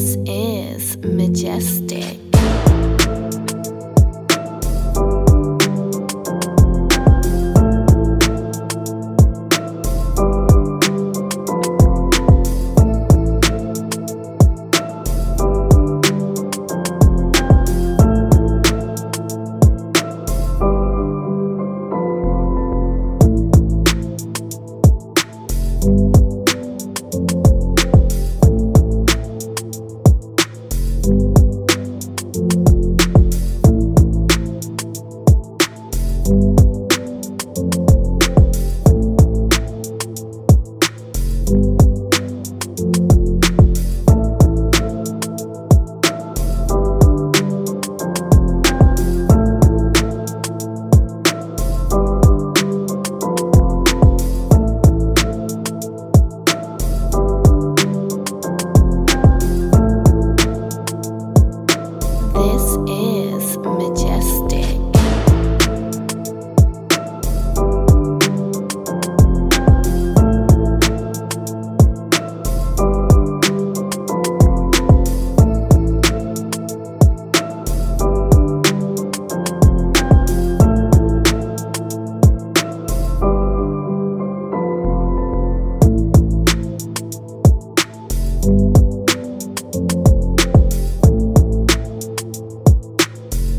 This is majestic.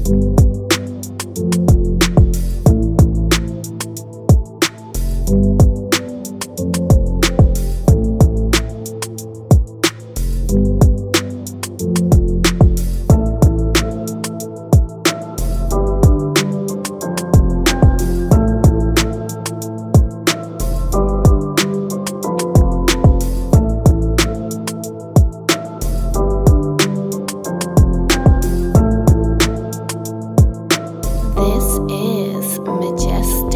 Thank This is Majestic.